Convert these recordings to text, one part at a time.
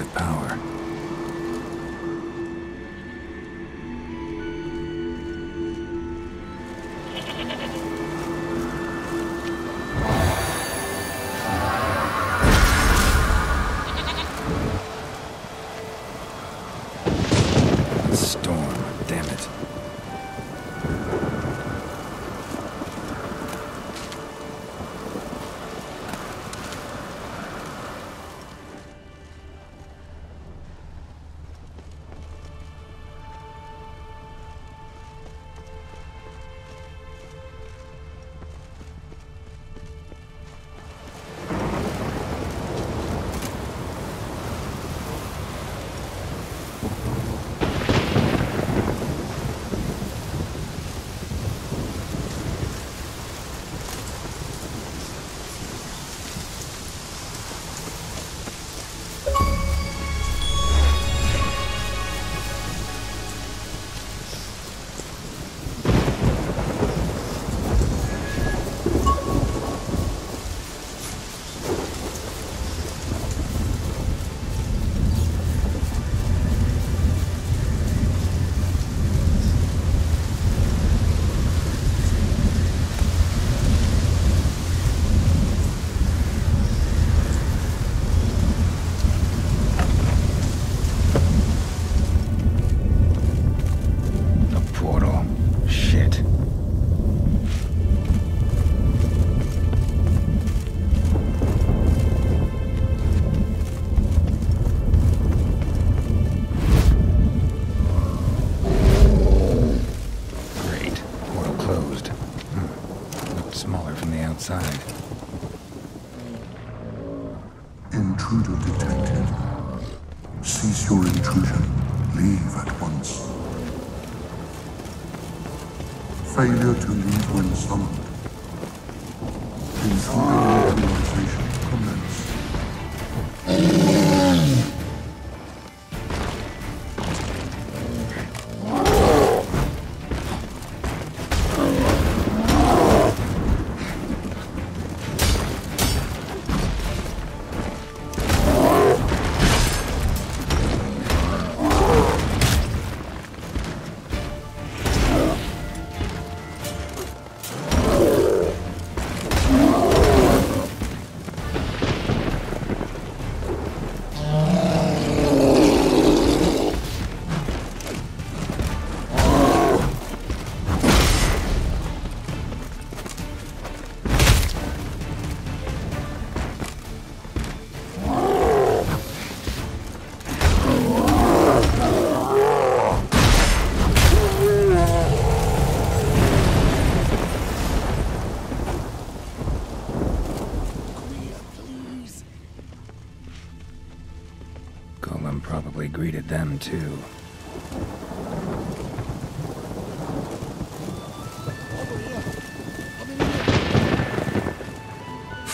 of power.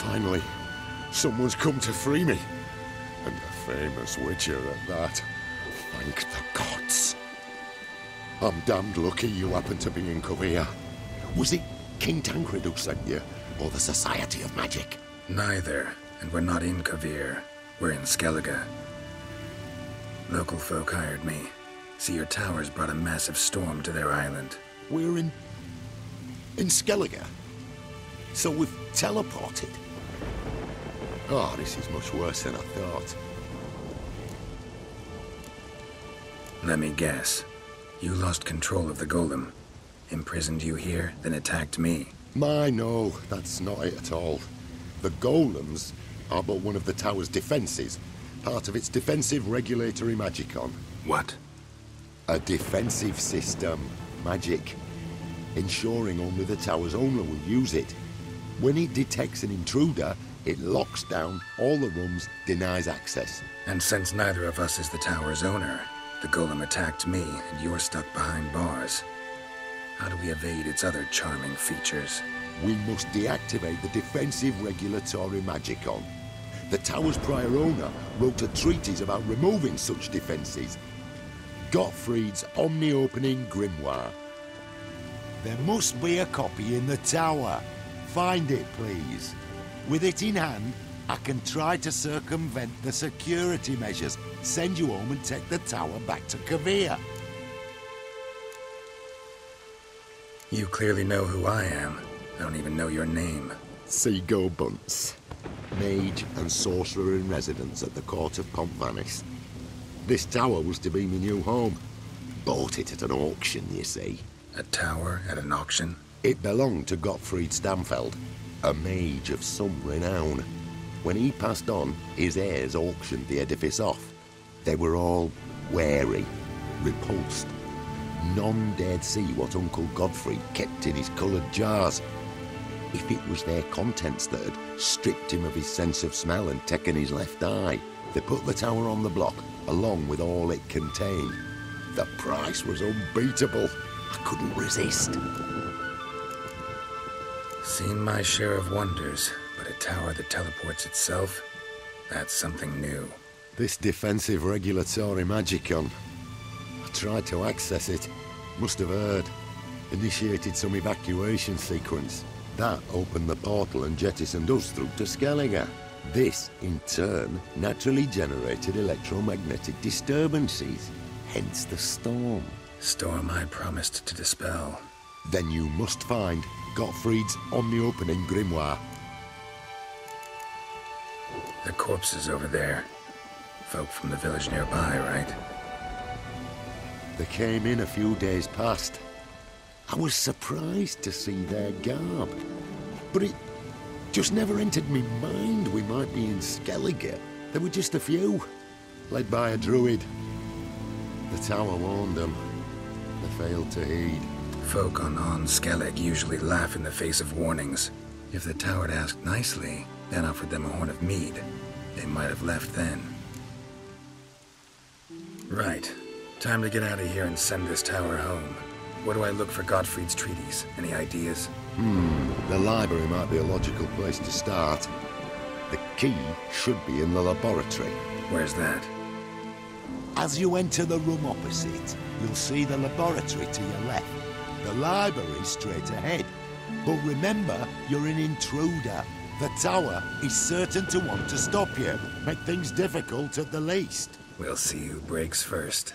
Finally, someone's come to free me. And a famous witcher at that. Thank the gods. I'm damned lucky you happened to be in Kovir. Was it King Tancred who sent you, or the Society of Magic? Neither, and we're not in Kovir. We're in Skellige. Local folk hired me. See, your towers brought a massive storm to their island. We're in... in Skellige. So we've teleported. Oh, this is much worse than I thought. Let me guess. You lost control of the golem. Imprisoned you here, then attacked me. My, no, that's not it at all. The golems are but one of the tower's defenses, part of its defensive regulatory magicon. What? A defensive system, magic, ensuring only the tower's owner will use it. When it detects an intruder, it locks down all the rooms, denies access. And since neither of us is the tower's owner, the golem attacked me, and you're stuck behind bars. How do we evade its other charming features? We must deactivate the defensive regulatory magicon. The tower's prior owner wrote a treatise about removing such defenses. Gottfried's omni-opening grimoire. There must be a copy in the tower. Find it, please. With it in hand, I can try to circumvent the security measures, send you home and take the tower back to Kovir. You clearly know who I am. I don't even know your name. Seago Bunce, mage and sorcerer in residence at the court of Pont Vanis. This tower was to be my new home. Bought it at an auction, you see. A tower at an auction? It belonged to Gottfried Stamfeld, a mage of some renown. When he passed on, his heirs auctioned the edifice off. They were all wary, repulsed. None dared see what Uncle Godfrey kept in his coloured jars. If it was their contents that had stripped him of his sense of smell and taken his left eye, they put the tower on the block, along with all it contained. The price was unbeatable. I couldn't resist. Seen my share of wonders, but a tower that teleports itself? That's something new. This defensive regulatory magicon. I tried to access it. Must have heard. Initiated some evacuation sequence. That opened the portal and jettisoned us through to Skellige. This, in turn, naturally generated electromagnetic disturbances. Hence the storm. Storm I promised to dispel. Then you must find Gottfried's omni-opening grimoire. The corpses over there. Folk from the village nearby, right? They came in a few days past. I was surprised to see their garb. But it just never entered me mind we might be in Skellige. There were just a few, led by a druid. The tower warned them. They failed to heed. Folk on On Skellig usually laugh in the face of warnings. If the tower had asked nicely, then offered them a horn of mead, they might have left then. Right. Time to get out of here and send this tower home. Where do I look for Gottfried's treaties? Any ideas? Hmm, the library might be a logical place to start. The key should be in the laboratory. Where's that? As you enter the room opposite, you'll see the laboratory to your left. The library straight ahead. But remember, you're an intruder. The tower is certain to want to stop you. Make things difficult at the least. We'll see who breaks first.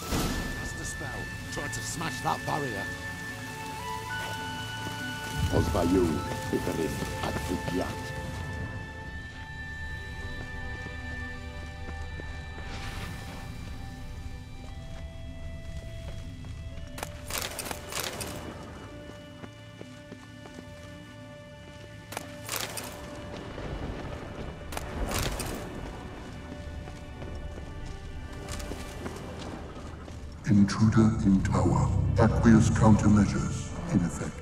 Cast the spell. Try to smash that barrier. Ozbayu, Iberin, Intruder in tower. Aqueous countermeasures in effect.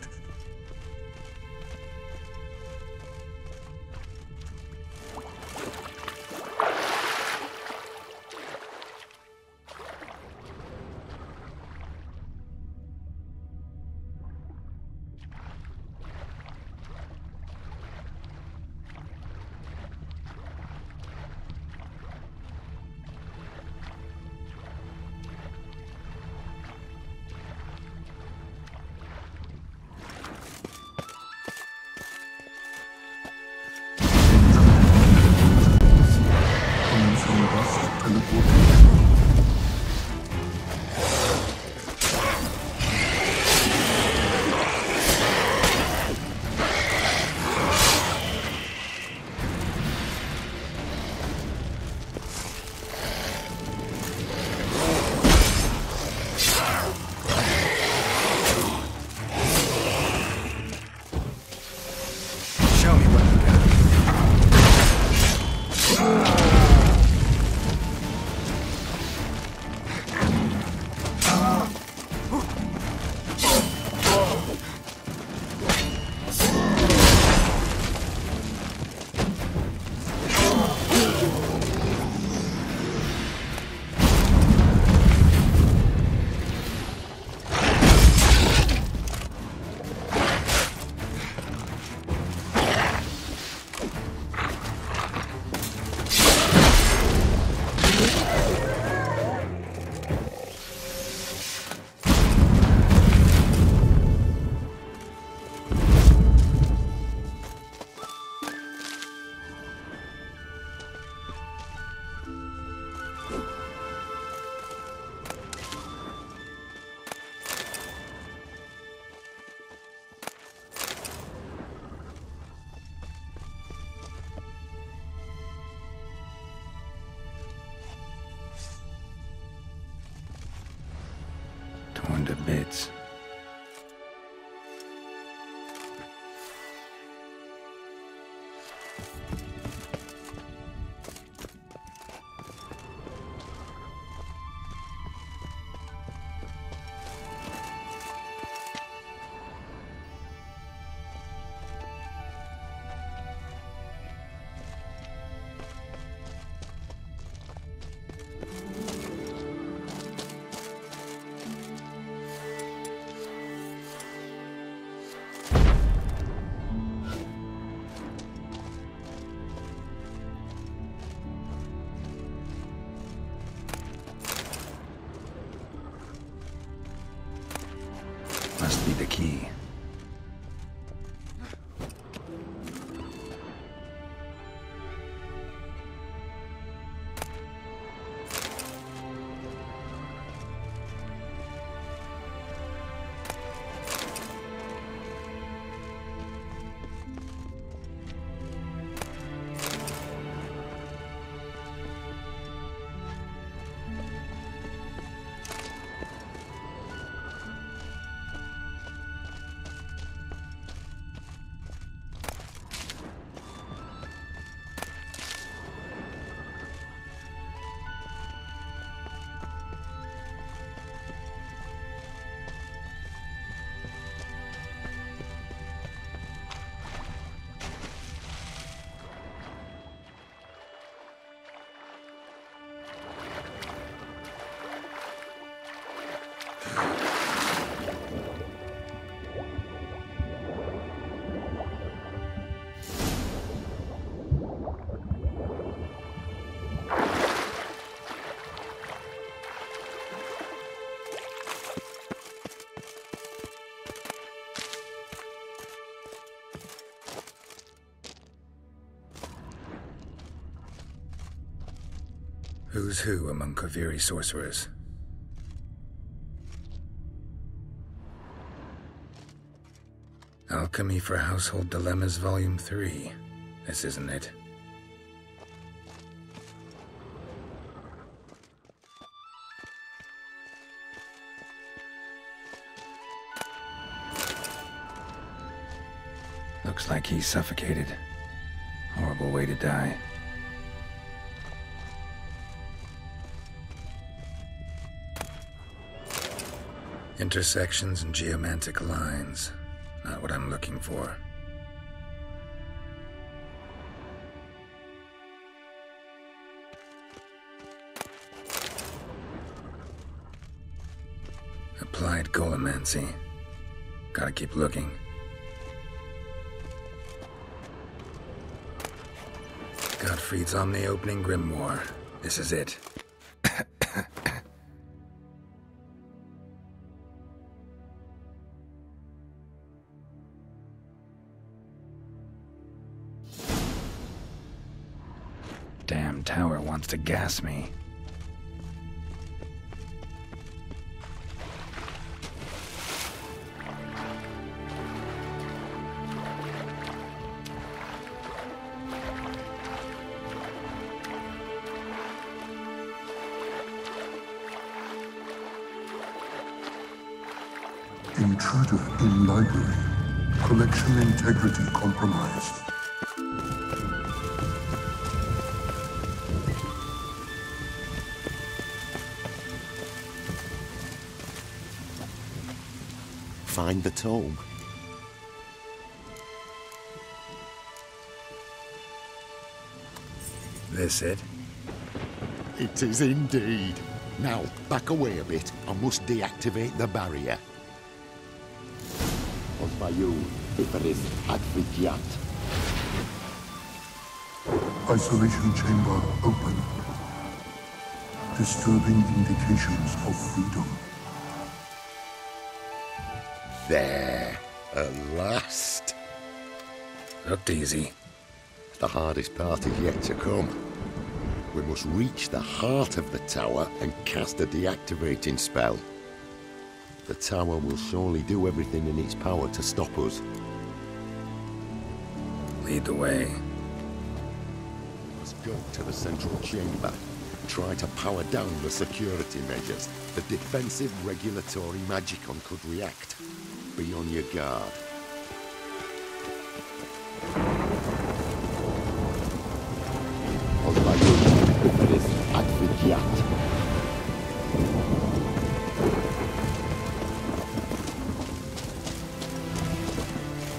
To Who's who among Kaviri sorcerers? Alchemy for Household Dilemmas, Volume 3. This isn't it. Looks like he's suffocated. Horrible way to die. Intersections and geomantic lines. Not what I'm looking for. Applied Golemancy. Gotta keep looking. Gottfried's Omni-Opening Grimoire. This is it. Wants to gas me. Intruder in library. Collection integrity compromised. Find the tome. This it? It is indeed. Now, back away a bit. I must deactivate the barrier. Osbayu, Iferis, Advigiat. Isolation chamber open. Disturbing indications of freedom. There. At last. Looked easy. The hardest part is yet to come. We must reach the heart of the tower and cast a deactivating spell. The tower will surely do everything in its power to stop us. Lead the way. Let's go to the central chamber. try to power down the security measures, the defensive regulatory magicon could react. Be on your guard. Osvaldo Iferis Adviciat.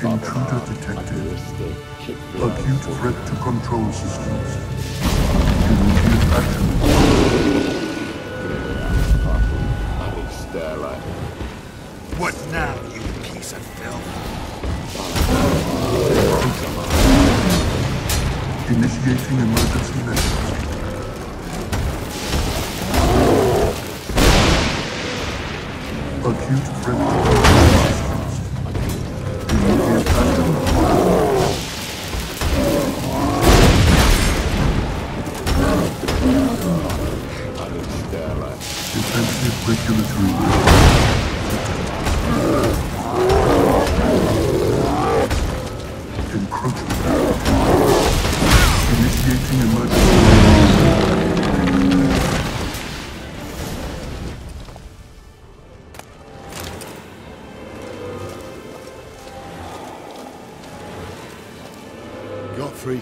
Intruder detected. Acute threat to control systems. Immediate action. What now, piece of filth? Initiating emergency measures. Acute threat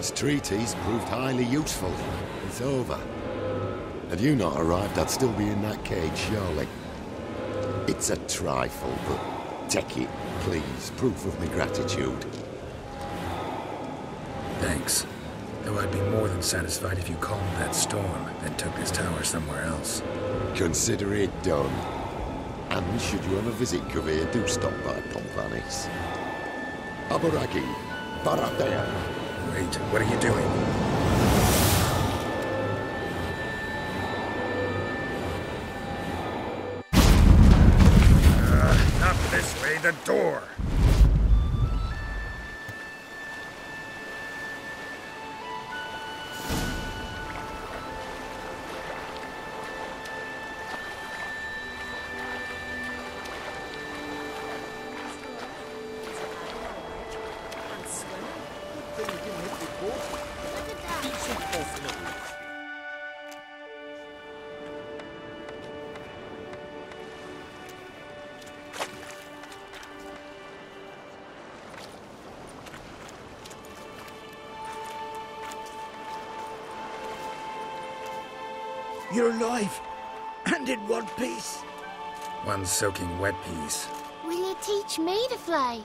Gottfried's treatise proved highly useful. It's over. Had you not arrived, I'd still be in that cage, surely. It's a trifle, but take it, please. Proof of my gratitude. Thanks. Though I'd be more than satisfied if you calmed that storm, and took this tower somewhere else. Consider it done. And should you ever visit Kovir, do stop by Pont Vanis. Aboragi, Baratheon. Wait, what are you doing? Uh, not this way, the door! You're alive. And in one piece. One soaking wet piece. Will you teach me to fly?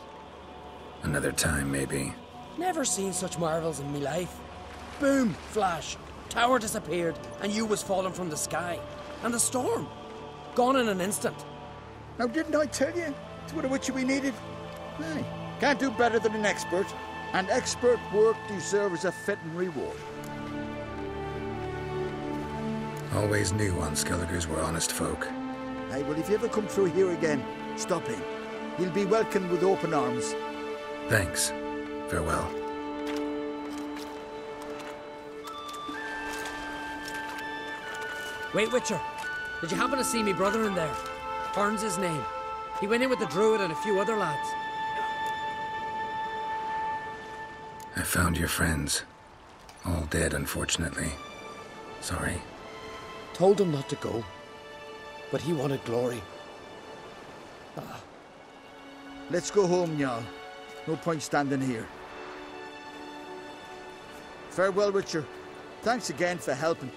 Another time, maybe. Never seen such marvels in me life. Boom, flash, tower disappeared, and you was falling from the sky. And the storm, gone in an instant. Now, didn't I tell you? It's what a witcher we needed. Aye, can't do better than an expert. And expert work deserves a fitting reward. Always knew on Skelligers were honest folk. Aye, well, if you ever come through here again, stop in. He'll be welcomed with open arms. Thanks. Farewell. Wait, Witcher, did you happen to see me brother in there? Burns his name. He went in with the druid and a few other lads. I found your friends. All dead, unfortunately. Sorry. Told him not to go, but he wanted glory. Ah. Let's go home, Jarl. No point standing here. Farewell, Witcher. Thanks again for helping.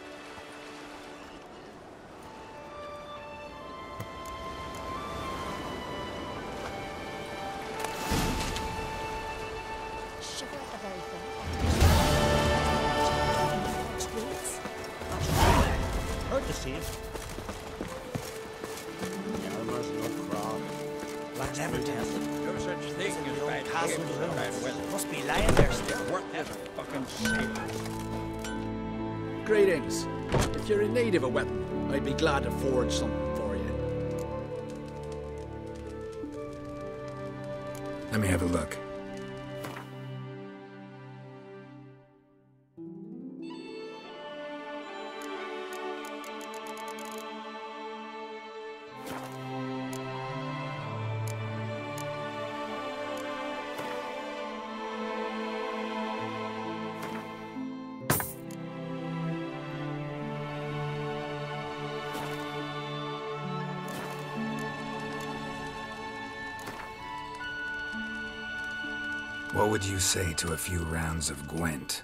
What would you say to a few rounds of Gwent?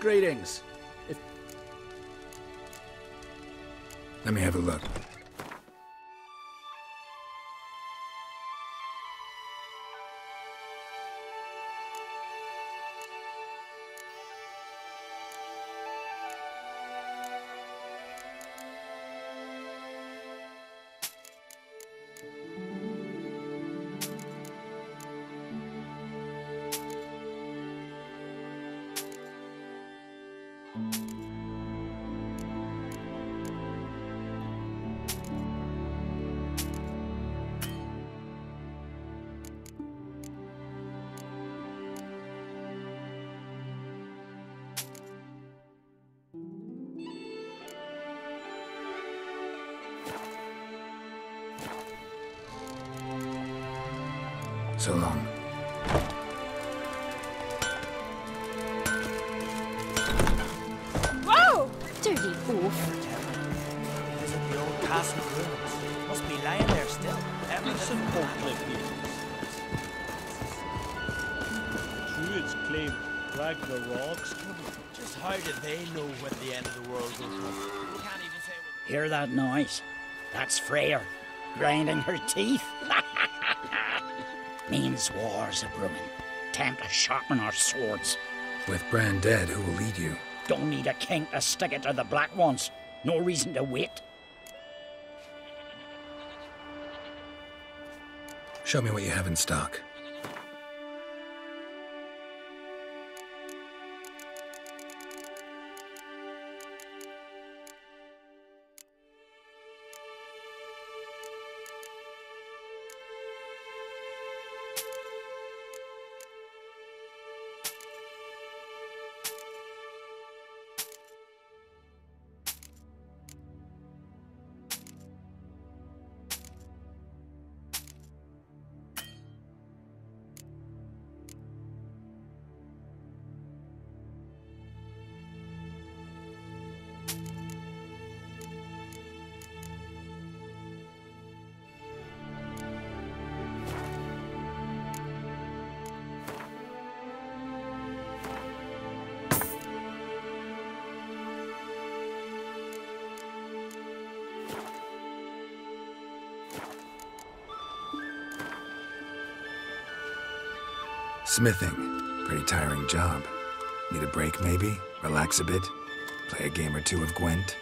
Greetings. If Let me have a look. So long. Whoa! Dirty oaf. Is it the old castle ruins? Must be lying there still. Everything Druids claim Ragnarok's coming. Just how do they know when the end of the world will come? Can't even say Hear that noise? That's Freyr, grinding her teeth. Means war's a brewing. Time to sharpen our swords. With Bran dead, who will lead you? Don't need a king to stick it to the black ones. No reason to wait. Show me what you have in stock. Smithing. Pretty tiring job. Need a break, maybe? Relax a bit? Play a game or two of Gwent?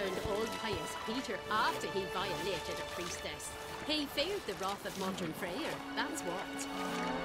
Turned all pious Peter after he violated a priestess. He feared the wrath of Modron Freyia, that's what.